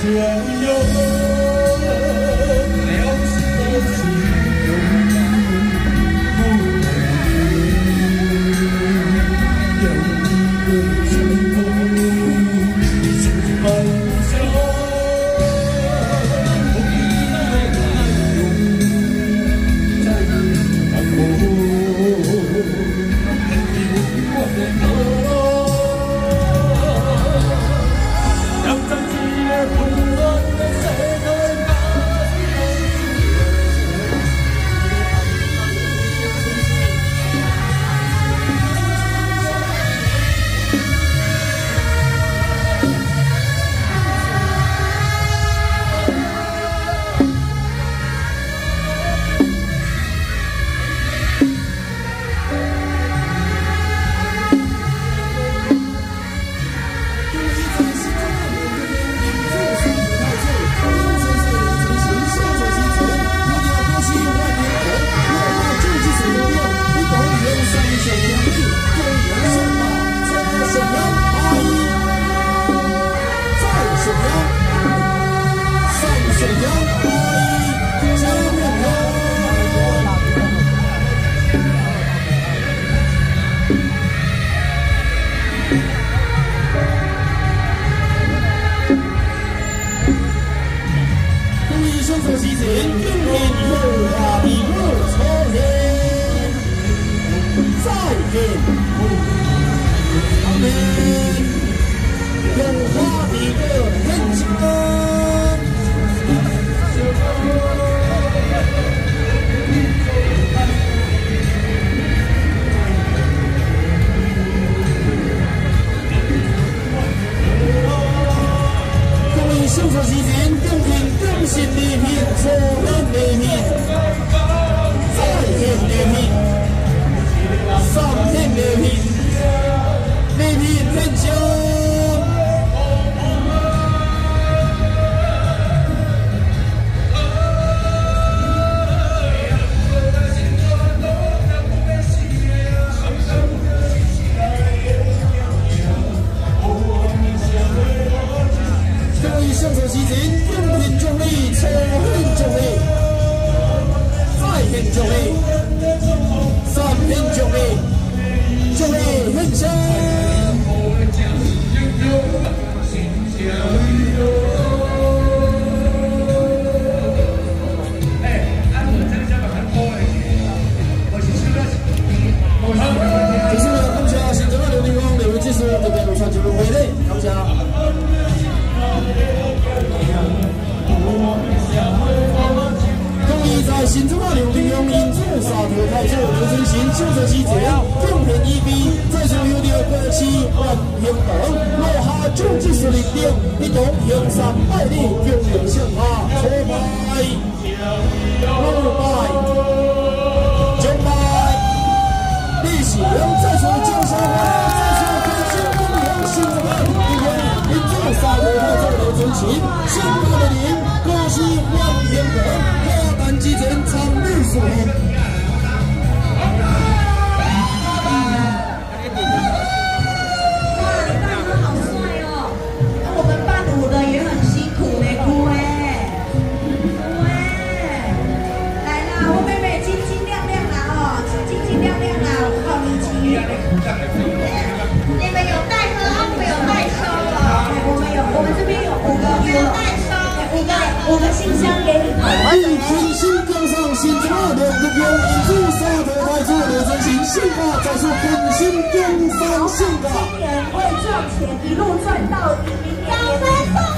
天佑。coming 新中华流利用因助沙特太子刘春新九十七岁，贡献一笔，在所有的国旗万英等落下终极实力点，一同向上百里永远向下挫败，落败，挫败，历史再次江山换，再次更新中华新中华流利用因助沙特太子刘春新，新中华的领国旗我妹妹晶晶亮亮啦哦，晶晶亮亮啦，好年轻。你们有代喝，我们有代收哦。我们有，我们这边有五个，有代收，五个，五个信箱给你们。用一柱沙头台做刘真心，信法再说本心更上信法。今年会赚钱，一路赚到明年。